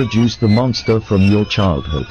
Produce the monster from your childhood.